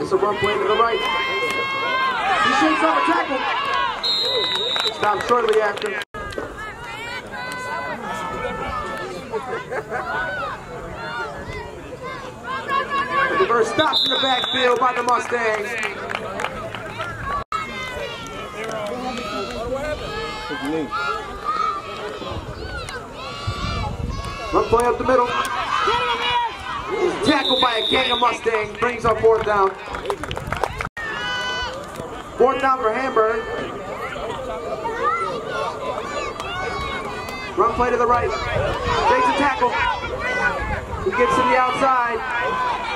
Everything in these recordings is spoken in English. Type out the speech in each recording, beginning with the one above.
It's a run play to the right. He shakes off a tackle. Stops shortly after. Reverse stops in the backfield by the Mustangs. Run play up the middle. He's tackled by a gang of Mustangs. Brings up fourth down. Fourth down for Hamburg. Run play to the right. Takes a tackle. He gets to the outside.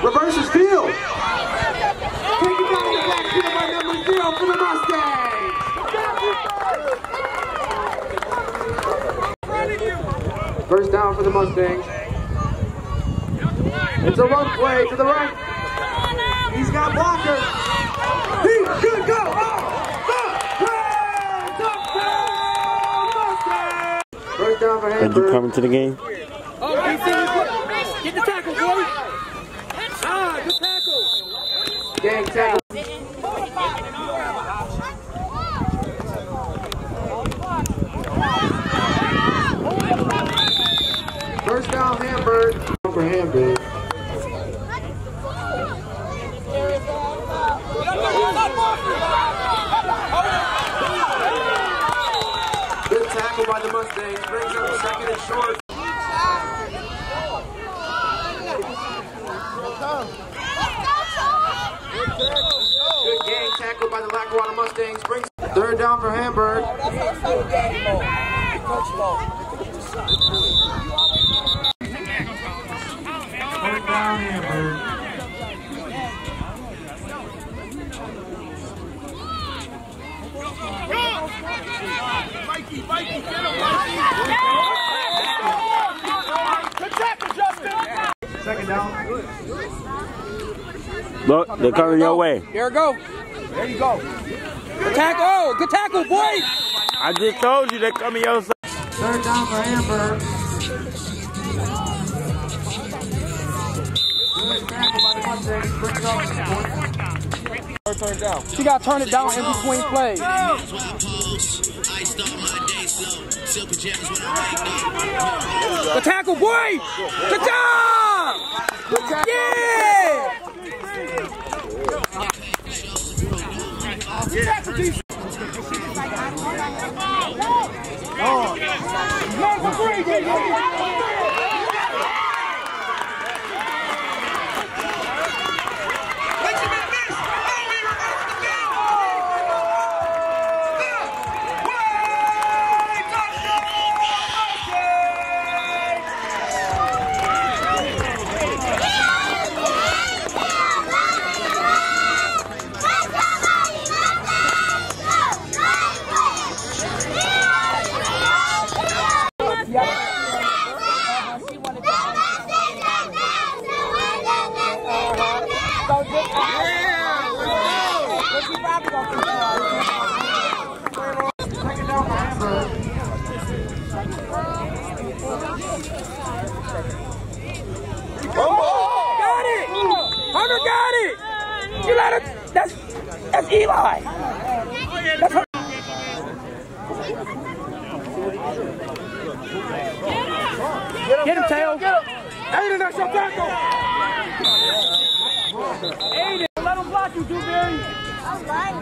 Reverses field. Taken down in the backfield by number zero for the Mustangs. First down for the Mustangs. It's a run play to the right. He's got blockers. He could go off the red. Touchdown, Mustangs! First down for Are you coming to the game? Oh, DC, get the tackle, boy. Ah, good First down Hamburg. For Hamburg. Good tackle by the Mustangs. Brings up second and short. Good gang tackle by the Lackawanna Mustangs. Brings third down for Hamburg. Third down Hamburg. Second down. Look, they're coming your way. There we go. There you go. Good tackle. Oh, good tackle, boy. I just told you they're coming your side. Third down for Hamburg. Good tackle by the Mustangs. Brings up Turn down. She got to turn it down in between plays. Good tackle, boy. Good job. Yeah. decent. Oh! Got it! Hunter got it! You let it! That's, that's Eli! That's her. Get him, Tail! Aiden, that's your tackle! Aiden, let him block you, Dewberry! All right.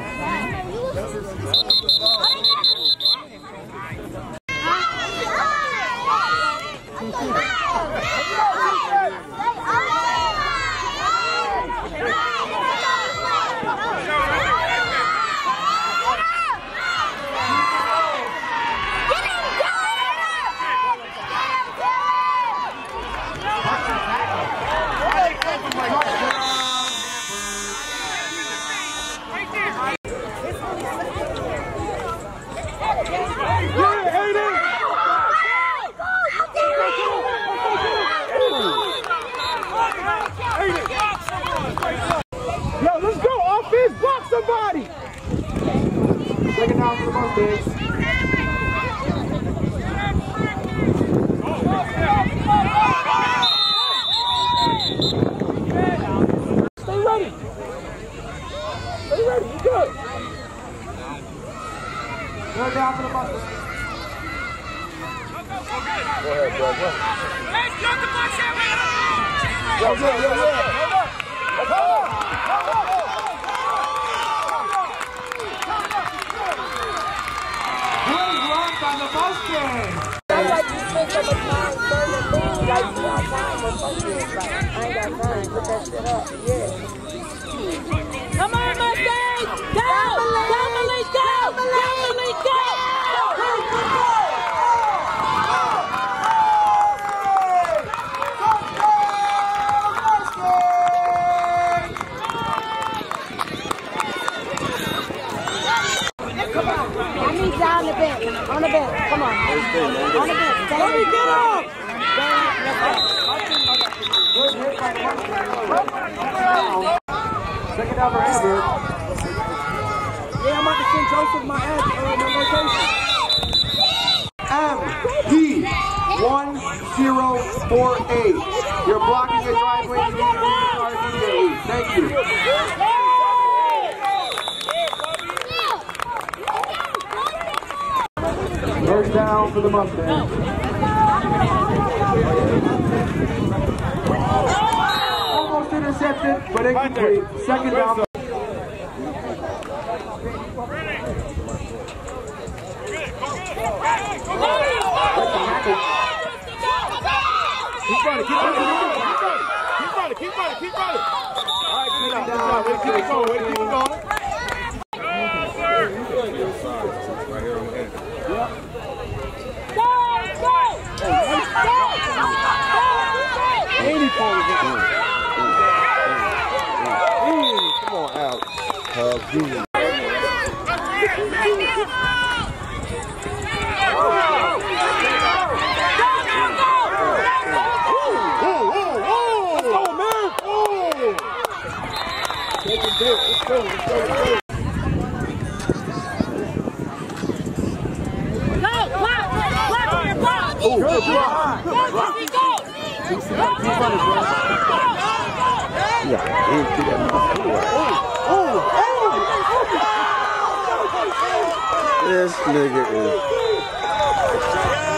Go. Offense, block somebody. Second down for the Mustangs. Stay ready. Stay ready. You good. Third down for the Mustangs. Great run by the Mustangs. I things. Like, got time for like, I ain't got time. Put that shit up. Yeah. On the bench. On the bench. Come on. On the bench. Let me get up! Good hit by. Second down for Hamburg. Yeah, I'm about to send Joseph my ad, uh, my location. MD one zero four eight. You're blocking the driveway. You need to leave the car immediately. Thank you. First down for the Mustangs. Almost intercepted, but incomplete. Second down. Keep running, keep running, keep running, keep running, keep running. All right, good job, keep it going, keep it going. Come on out. Uh, Junior. This nigga is.